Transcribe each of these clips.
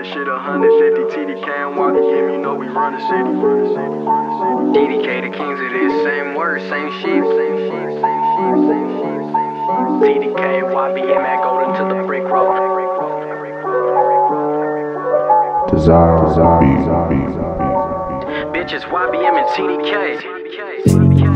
the shit 150 TDK and YBM, you know we run the city. TDK, the kings of this, same word, same sheep, same sheep, same sheep, same sheep, same. TDK, YBM, at Golden to the brick road. Desire, desire, beat, Bitches, YBM and. TDK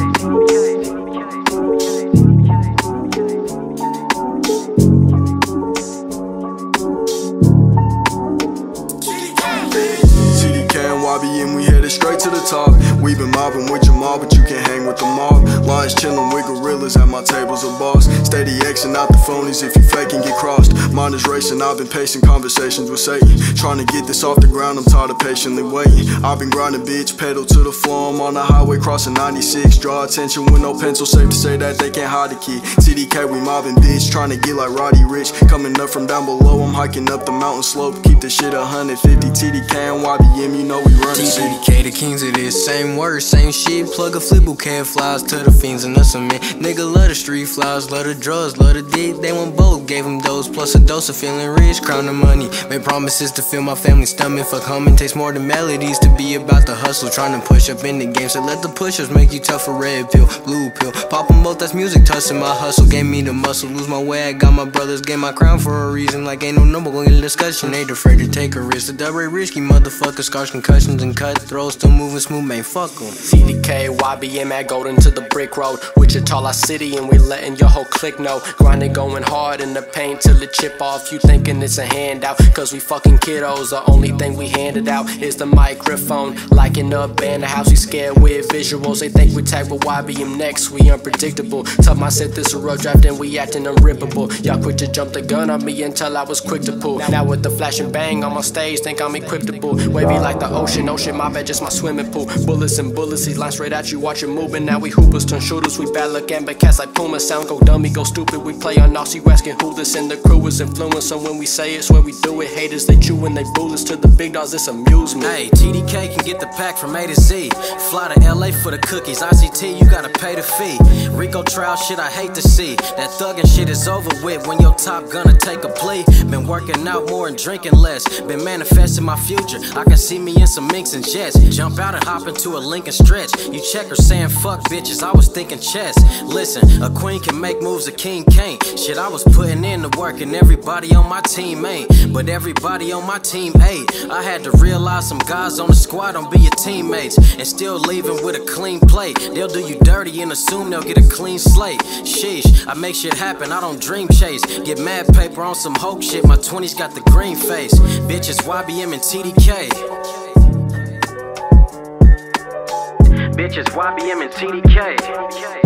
to. We been mobbing with your mob, but you can't hang with the mob. Lions chillin' with gorillas at my tables of boss. Steady Xing out the phonies if you faking get crossed. Mine is racing, I've been pacing conversations with Satan. Trying to get this off the ground, I'm tired of patiently waiting. I've been grinding, bitch, pedal to the floor. I'm on the highway crossing 96. Draw attention with no pencil, safe to say that they can't hide the key. TDK, we mobbing, bitch, trying to get like Roddy Ricch. Coming up from down below, I'm hiking up the mountain slope. Keep the shit 150 TDK and YBM, you know we run the city. TDK, the kings of same word, same shit. Plug a flip bouquet of to the fiends and the cement. Nigga love the street flowers, love the drugs, love the dick. They want both, gave them those, plus a dose of feeling rich. Crown the money, made promises to fill my family's stomach. Fuck humming, takes more than melodies to be about the hustle. Trying to push up in the game, so let the pushers make you tougher. red pill, blue pill. Pop them both, that's music, touching my hustle. Gave me the muscle, lose my way. I got my brothers, get my crown for a reason. Like ain't no number one discussion, ain't afraid to take a risk. The double risky motherfucker, scars, concussions, and cutthroats. Still moving smooth, man, fuck 'em. TDK, YBM at Golden to the brick road. Wichita, city, and we letting your whole clique know. Grinding, going hard in the paint till it chip off. You thinking it's a handout, cause we fucking kiddos. The only thing we handed out is the microphone. Liking up the house we scared with visuals. They think we tag with YBM next, we unpredictable. Tell my set this a rough draft and we acting unrippable. Y'all quick to jump the gun on me until I was quick to pull. Now with the flash and bang on my stage, think I'm equipable. Wavy like the ocean, ocean, my bad, just my swimming pool. Bullets and bullets, He lines straight at you, watch it moving. Now we hoopers turn shooters, we bad look and cats like Puma. Sound go dummy, go stupid. We play on you asking who this and the crew is influence. So when we say it, swear we do it. Haters, they chew and they bullets to the big dogs, it's amusement. Hey, TDK can get the pack from A to Z. Fly to LA for the cookies. ICT, you gotta pay the fee. Rico trial shit, I hate to see. That thuggin' shit is over with when your top gonna take a plea. Been working out more and drinking less. Been manifesting my future. I can see me in some minks and jets. Jump out and hop into a Lincoln stretch. You check her saying fuck bitches. I was thinking chess. Listen, a queen can make moves, a king can't. Shit, I was putting in the work and everybody on my team ain't. But everybody on my team ain't. I had to realize some guys on the squad don't be your teammates. And still leaving with a clean plate. They'll do you dirty and assume they'll get a clean slate. Sheesh, I make shit happen, I don't dream chase. Get mad paper on some hoax shit, my 20s got the green face. Bitches, YBM and TDK. Bitches, YBM and TDK.